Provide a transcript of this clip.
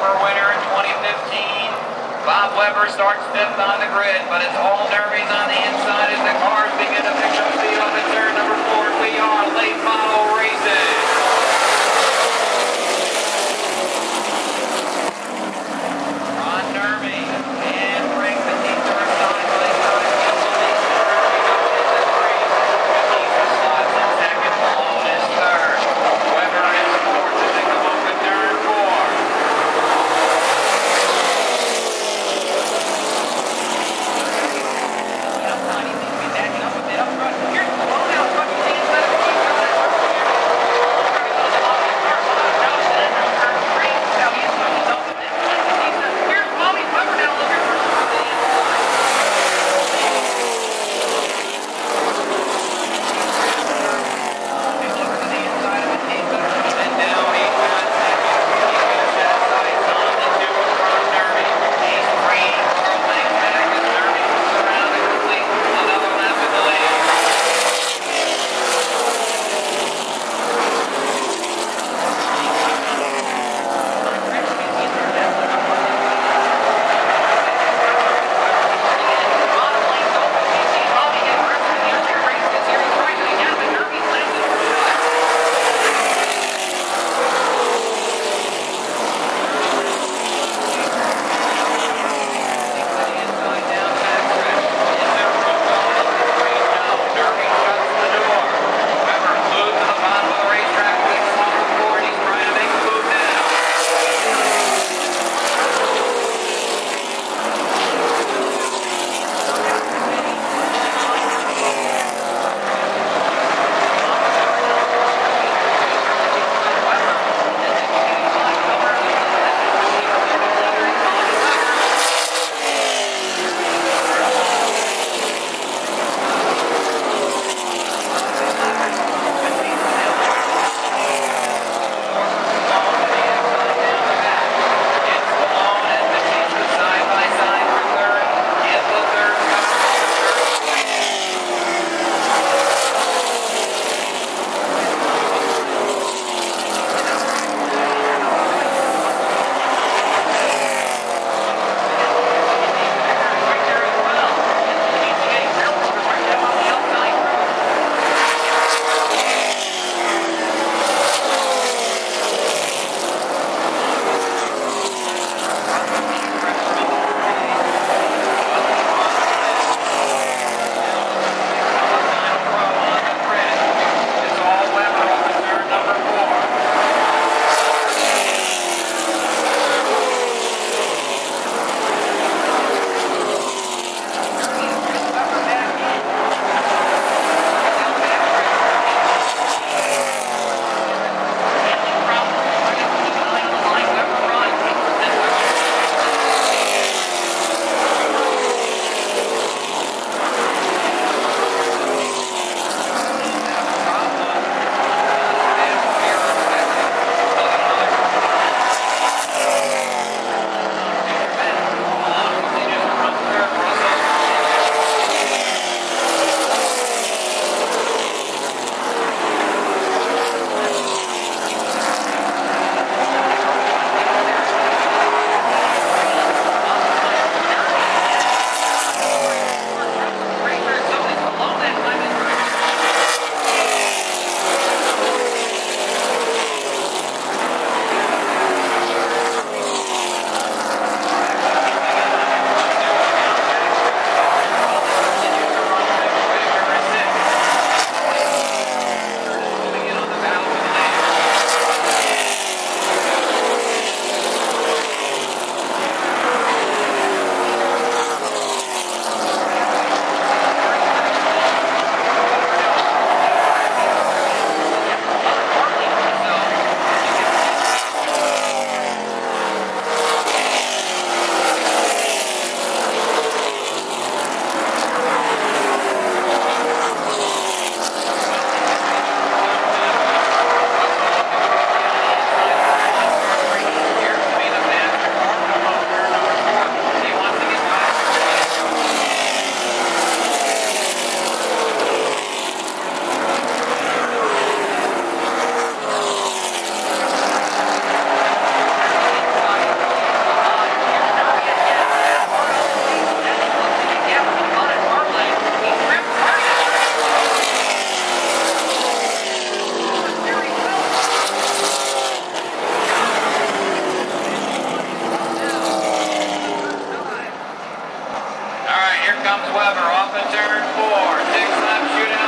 former winner in 2015. Bob Weber starts fifth on the grid, but it's all derbies on the inside as the cars begin to pick up speed on the turn number four. We are late model racing. Here comes Weber off the turn four. Six left, shooting.